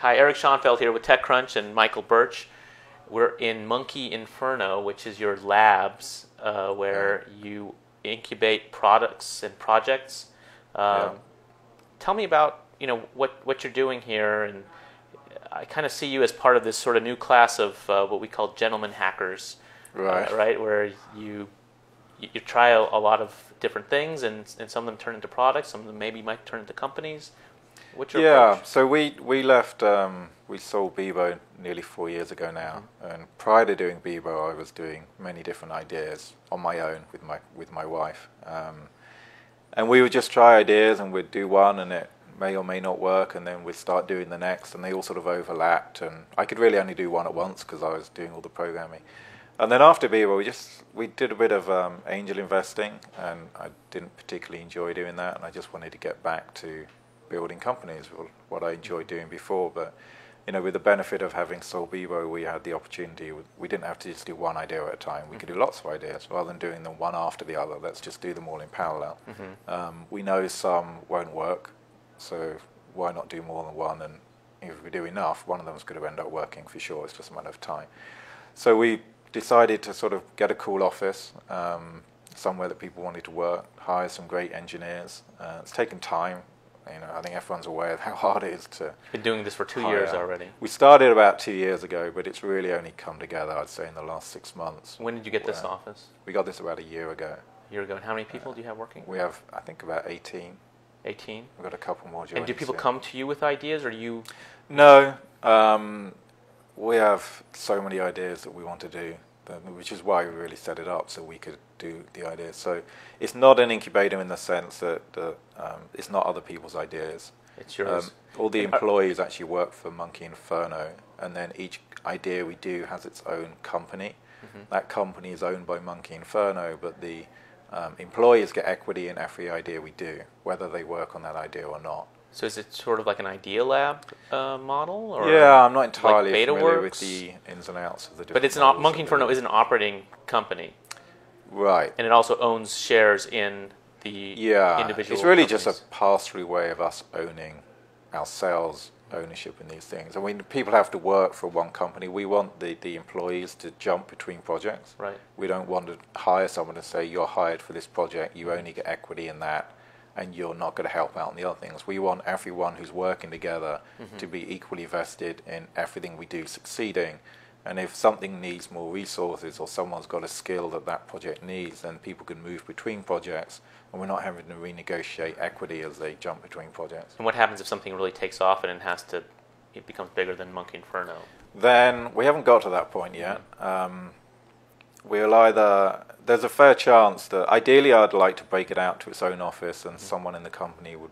Hi, Erick Schonfeld here with TechCrunch and Michael Birch. We're in Monkey Inferno, which is your labs uh, where you incubate products and projects. Um, Yeah. Tell me about you know what what you're doing here, and I kind of see you as part of this sort of new class of uh, what we call gentleman hackers, uh, Right. right, where you you, you try a, a lot of different things, and and some of them turn into products, some of them maybe might turn into companies. What's your Yeah, approach? so we we left. Um, we sold Bebo nearly four years ago now, and prior to doing Bebo, I was doing many different ideas on my own with my with my wife, um, and we would just try ideas, and we'd do one, and it may or may not work, and then we'd start doing the next, and they all sort of overlapped, and I could really only do one at once because I was doing all the programming. And then after Bebo, we just we did a bit of um, angel investing, and I didn't particularly enjoy doing that, and I just wanted to get back to building companies, what I enjoyed doing before. But you know, with the benefit of having sold Bebo, we had the opportunity. We didn't have to just do one idea at a time. We could do lots of ideas rather than doing them one after the other. Let's just do them all in parallel. Um, we know some won't work, so why not do more than one? And if we do enough, one of them is going to end up working for sure. It's just a matter of time. So we decided to sort of get a cool office, um, somewhere that people wanted to work, hire some great engineers. Uh, it's taken time. You know, I think everyone's aware of how hard it is to. Been doing this for two hire. years already. We started about two years ago, but it's really only come together, I'd say, in the last six months. When did you get this office? We got this about a year ago. A year ago. And how many people do you have working? We have, I think, about 18. 18. We've got a couple more joining. And do people come to you with ideas, or you? No, um, we have so many ideas that we want to do, which is why we really set it up so we could do the ideas. So it's not an incubator in the sense that, that um, it's not other people's ideas. It's yours. Um, all the employees actually work for Monkey Inferno, and then each idea we do has its own company. Mm-hmm. That company is owned by Monkey Inferno, but the um, employees get equity in every idea we do, whether they work on that idea or not. So is it sort of like an Idealab uh, model, or yeah, I'm not entirely like familiar with the ins and outs of the different But it's models Monkey Inferno is an operating company, Right. and it also owns shares in the Yeah. individual. It's really just a pass-through way of us owning ourselves ownership in these things. I mean, people have to work for one company. We want the, the employees to jump between projects. right. We don't want to hire someone and say, you're hired for this project, you only get equity in that, and you're not going to help out in the other things. We want everyone who's working together to be equally vested in everything we do succeeding. And if something needs more resources or someone's got a skill that that project needs, then people can move between projects, and we're not having to renegotiate equity as they jump between projects. And what happens if something really takes off and it has to? It becomes bigger than Monkey Inferno. Then we haven't got to that point yet. Um, we'll either there's a fair chance that ideally I'd like to break it out to its own office, and someone in the company would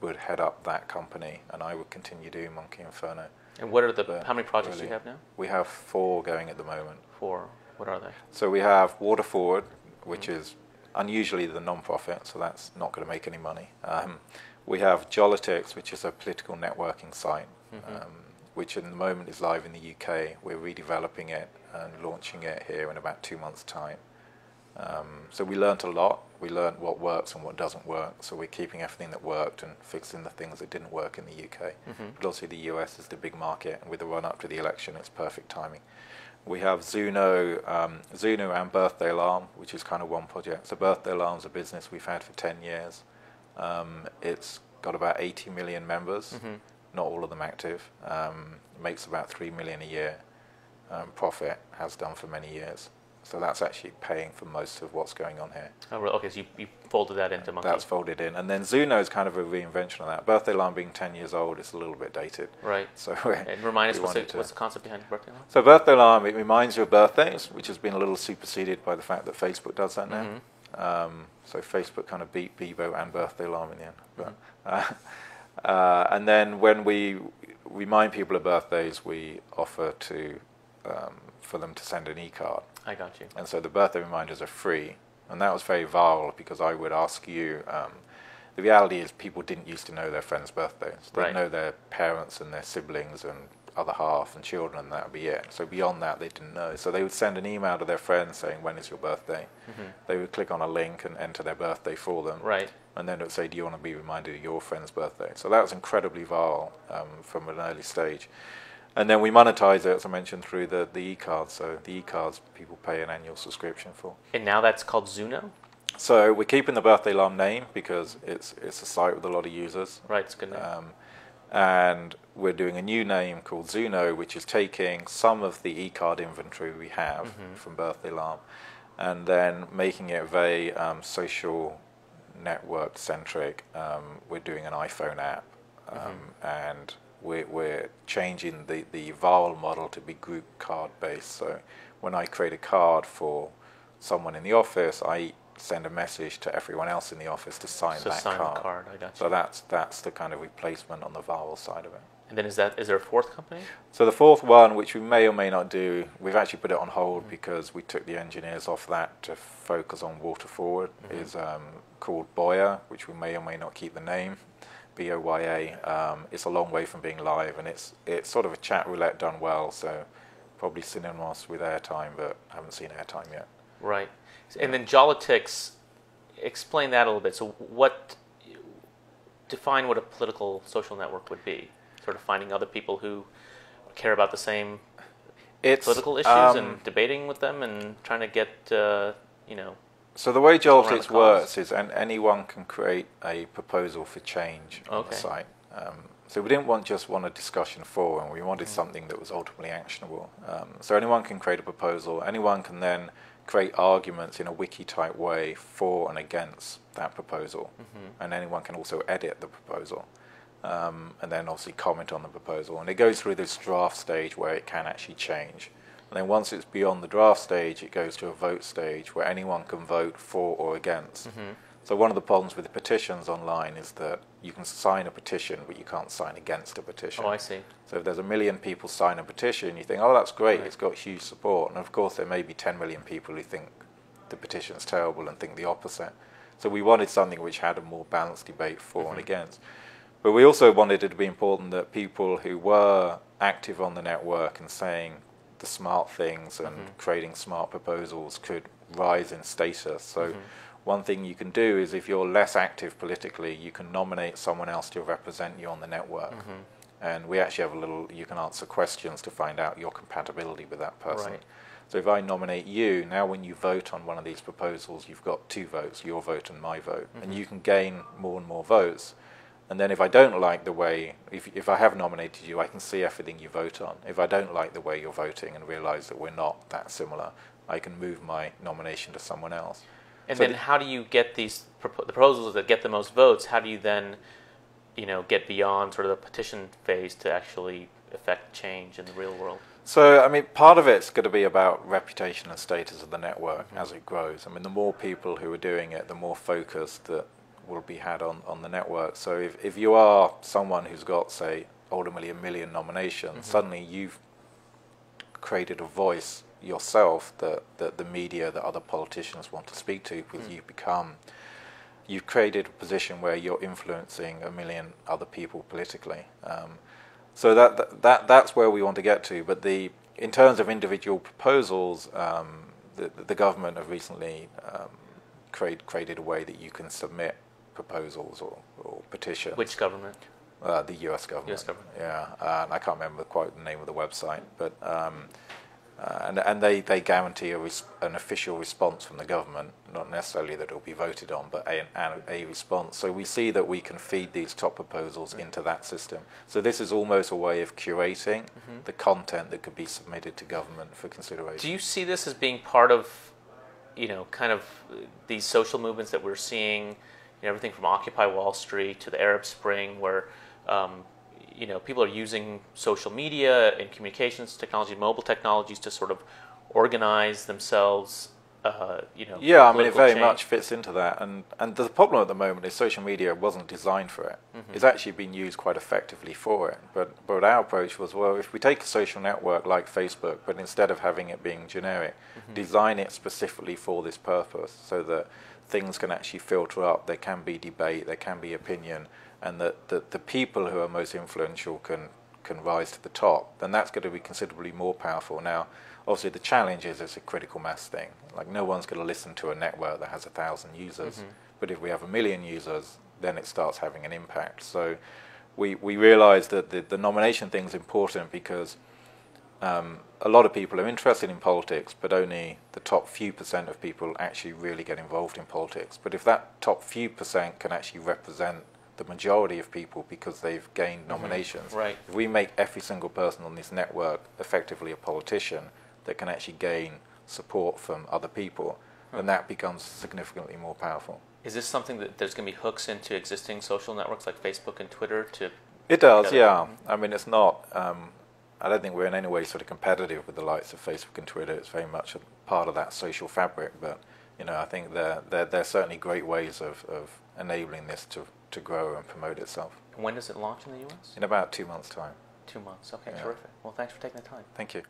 would head up that company, and I would continue doing Monkey Inferno. And what are the? But how many projects do you have now? We have four going at the moment. Four. What are they? So we have Water Forward, which is unusually the non-profit, so that's not going to make any money. Um, we have Jolitics, which is a political networking site, um, which at the moment is live in the UK. We're redeveloping it and launching it here in about two months' time. Um, so we learnt a lot. We learnt what works and what doesn't work. So we're keeping everything that worked and fixing the things that didn't work in the UK. But also the US is the big market, and with the run up to the election, it's perfect timing. We have Zuno, um, Zuno and Birthday Alarm, which is kind of one project. So Birthday Alarm is a business we've had for 10 years. Um, it's got about 80 million members, not all of them active. Um, makes about 3 million a year um, profit, has done for many years. So that's actually paying for most of what's going on here. Oh? Okay, so you, you folded that into Monkey. That's folded in. And then Zuno is kind of a reinvention of that. Birthday Alarm being 10 years old, it's a little bit dated. right. So And remind us what's the, what's the concept behind birthday alarm? So birthday alarm, it reminds you of birthdays, which has been a little superseded by the fact that Facebook does that now. Um, so Facebook kind of beat Bebo and birthday alarm in the end. But, uh, uh, and then when we remind people of birthdays, we offer to um, for them to send an e-card. I got you. And so the birthday reminders are free. And that was very viral because I would ask you. Um, the reality is, people didn't used to know their friends' birthdays. They Right. know their parents and their siblings and other half and children, and that would be it. So beyond that, they didn't know. So they would send an email to their friends saying, "When is your birthday?" Mm-hmm. They would click on a link and enter their birthday for them, Right. and then it would say, "Do you want to be reminded of your friend's birthday?" So that was incredibly vile um, from an early stage. And then we monetize it, as I mentioned, through the, the e-cards. So the e-cards people pay an annual subscription for. And now that's called Zuno. So we're keeping the birthday alarm name because it's it's a site with a lot of users. Right. It's good. name. Um, and we're doing a new name called Zuno, which is taking some of the e-card inventory we have Mhm. from Birthday Alarm, and then making it very um, social network centric. Um, we're doing an iPhone app, um, and we're, we're changing the the viral model to be group card based. So when I create a card for someone in the office, I send a message to everyone else in the office to sign so that sign card. the card. I got you. So that's that's the kind of replacement on the viral side of it. and then is that is there a fourth company? So the fourth one, which we may or may not do, we've actually put it on hold Mm-hmm. because we took the engineers off that to focus on water forward. Mhm. Is um, called Boya, which we may or may not keep the name. B O Y A. Um, it's a long way from being live, and it's it's sort of a chat roulette done well. So probably synonymous with airtime, but haven't seen airtime yet. Right. And then Jolitics. explain that a little bit. So what define what a political social network would be? Sort of finding other people who care about the same It's political issues um, and debating with them and trying to get uh, you know So the way the works is, and anyone can create a proposal for change on Okay. the site. Um, so we didn't want just want a discussion forum. We wanted Mhm. something that was ultimately actionable. Um, so anyone can create a proposal. Anyone can then create arguments in a wiki-type way for and against that proposal, mhm. and anyone can also edit the proposal. Um, and then obviously comment on the proposal. And it goes through this draft stage where it can actually change. And then once it's beyond the draft stage, it goes to a vote stage where anyone can vote for or against. Mhm. So one of the problems with petitions online is that you can sign a petition, but you can't sign against a petition. Oh, I see. So if there's a million people sign a petition, you think, oh, that's great, Right. it's got huge support. And of course, there may be 10 million people who think the petition's terrible and think the opposite. So we wanted something which had a more balanced debate for and Mhm. against. But we also wanted it to be important that people who were active on the network and saying the smart things and Mhm. creating smart proposals could rise in status. So Mhm. one thing you can do is if you're less active politically, you can nominate someone else to represent you on the network. Mhm. And we actually have a little, you can answer questions to find out your compatibility with that person. Right. So if I nominate you, now when you vote on one of these proposals, you've got two votes, your vote and my vote. And Mhm. you can gain more and more votes. And then if I don't like the way, if, if I have nominated you, I can see everything you vote on. If I don't like the way you're voting and realize that we're not that similar, I can move my nomination to someone else. And So then the- how do you get these propo- the proposals that get the most votes? How do you then, you know, get beyond sort of the petition phase to actually affect change in the real world? So, I mean, part of it's going to be about reputation and status of the network Mhm. as it grows. I mean, the more people who are doing it, the more focused that will be had on, on the network. So, if, if you are someone who's got, say, ultimately a million nominations, Mhm. suddenly you've created a voice yourself that, that the media, that other politicians want to speak to because Mm. you've become, you've created a position where you're influencing a million other people politically. Um, so that, that that that's where we want to get to. But the in terms of individual proposals, um, the the government have recently um, create, created a way that you can submit proposals or, or petitions. Which government? Uh, the U.S. government. US government. Yeah, uh, and I can't remember quite the name of the website, but um, uh, and and they, they guarantee a res- an official response from the government, not necessarily that it will be voted on, but a, an, a response. So we see that we can feed these top proposals into that system. So this is almost a way of curating Mhm. the content that could be submitted to government for consideration. Do you see this as being part of, you know, kind of uh, these social movements that we're seeing, you know, everything from Occupy Wall Street to the Arab Spring, where, um, you know, people are using social media and communications technology, mobile technologies to sort of organize themselves, uh, you know. Yeah, I mean, it very change. much fits into that. And, and the problem at the moment is social media wasn't designed for it. Mhm. It's actually been used quite effectively for it. But, but our approach was well, if we take a social network like Facebook, but instead of having it being generic, Mhm. design it specifically for this purpose so that things can actually filter up, there can be debate, there can be opinion, and that, that the people who are most influential can can rise to the top, then that's going to be considerably more powerful. Now, obviously, the challenge is it's a critical mass thing. Like, no one's going to listen to a network that has a thousand users. Mhm. But if we have a million users, then it starts having an impact. So we, we realize that the, the nomination thing is important because um, a lot of people are interested in politics, but only the top few percent of people actually really get involved in politics. But if that top few percent can actually represent the majority of people because they've gained nominations, Right. if we make every single person on this network effectively a politician that can actually gain support from other people, then that becomes significantly more powerful. Is this something that there's going to be hooks into existing social networks like Facebook and Twitter to? It does, yeah. I mean, it's not. Um, I don't think we're in any way sort of competitive with the likes of Facebook and Twitter. It's very much a part of that social fabric. But you know, I think they're they're, they're certainly great ways of, of enabling this to, to grow and promote itself. When does it launch in the U.S.? In about two months' time. Two months. Okay, Yeah. terrific. Well, thanks for taking the time. Thank you.